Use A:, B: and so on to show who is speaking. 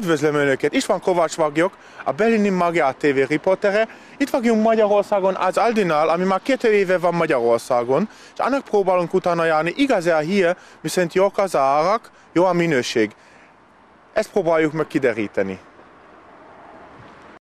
A: Üdvözlöm Önöket! Itt van Kovács vagyok, a Berlini Magyar TV riportere. Itt vagyunk Magyarországon az Aldinál, ami már két éve van Magyarországon, és annak próbálunk utána járni. Igazán hír, viszont jók az árak, jó a minőség. Ezt próbáljuk meg kideríteni.